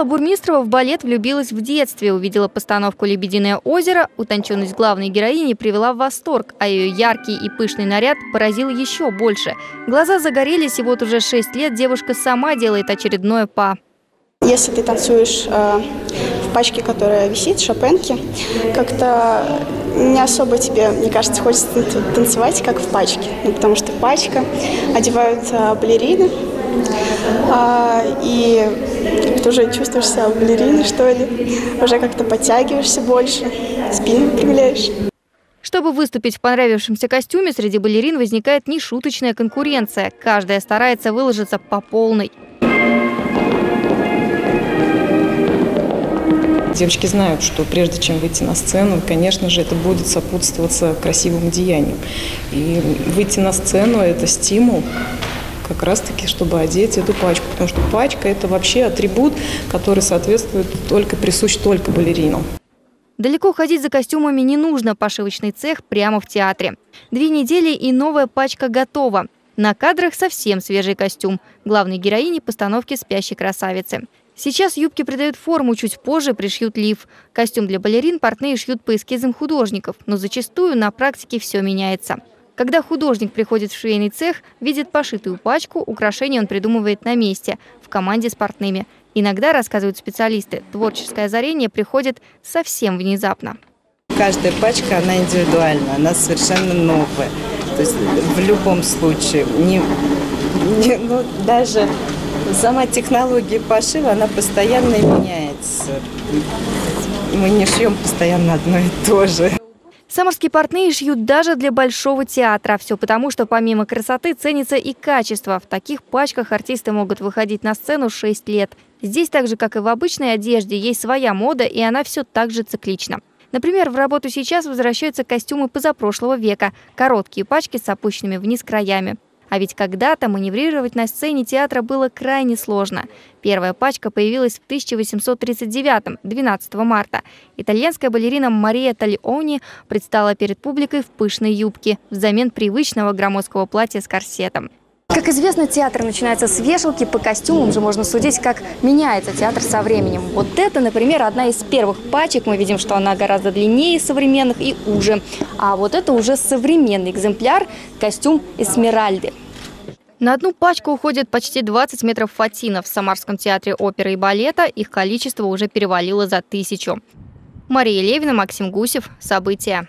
Алла Бурмистрова в балет влюбилась в детстве, увидела постановку «Лебединое озеро», утонченность главной героини привела в восторг, а ее яркий и пышный наряд поразил еще больше. Глаза загорелись, и вот уже шесть лет девушка сама делает очередное па. Если ты танцуешь э, в пачке, которая висит, шопенки, как-то не особо тебе, мне кажется, хочется танцевать, как в пачке. Ну, потому что пачка, одевают э, балерины, э, и ты уже чувствуешь себя балериной, что ли. Уже как-то подтягиваешься больше, спину выпрямляешь. Чтобы выступить в понравившемся костюме, среди балерин возникает нешуточная конкуренция. Каждая старается выложиться по полной. Девочки знают, что прежде чем выйти на сцену, конечно же, это будет сопутствоваться красивым деянием. И выйти на сцену – это стимул как раз-таки, чтобы одеть эту пачку. Потому что пачка – это вообще атрибут, который соответствует только, присущ только балеринам. Далеко ходить за костюмами не нужно, пошивочный цех прямо в театре. Две недели и новая пачка готова. На кадрах совсем свежий костюм. Главной героини постановки «Спящей красавицы». Сейчас юбки придают форму, чуть позже пришьют лиф. Костюм для балерин портные шьют по эскизам художников, но зачастую на практике все меняется. Когда художник приходит в швейный цех, видит пошитую пачку, украшения он придумывает на месте, в команде с портными. Иногда, рассказывают специалисты, творческое озарение приходит совсем внезапно. Каждая пачка, она индивидуальна, она совершенно новая. То есть в любом случае, не, не, ну, даже Сама технология пошива, она постоянно меняется. Мы не шьем постоянно одно и то же. Самарские портные шьют даже для Большого театра. Все потому, что помимо красоты ценится и качество. В таких пачках артисты могут выходить на сцену 6 лет. Здесь, так же как и в обычной одежде, есть своя мода, и она все так же циклична. Например, в работу сейчас возвращаются костюмы позапрошлого века, короткие пачки с опущенными вниз краями. А ведь когда-то маневрировать на сцене театра было крайне сложно. Первая пачка появилась в 1839 12 марта. Итальянская балерина Мария Талиони предстала перед публикой в пышной юбке взамен привычного громоздкого платья с корсетом. Как известно, театр начинается с вешалки. По костюмам же можно судить, как меняется театр со временем. Вот это, например, одна из первых пачек. Мы видим, что она гораздо длиннее современных и уже. А вот это уже современный экземпляр, костюм Эсмеральды. На одну пачку уходит почти 20 метров фатинов. В Самарском театре оперы и балета их количество уже перевалило за тысячу. Мария Левина, Максим Гусев. События.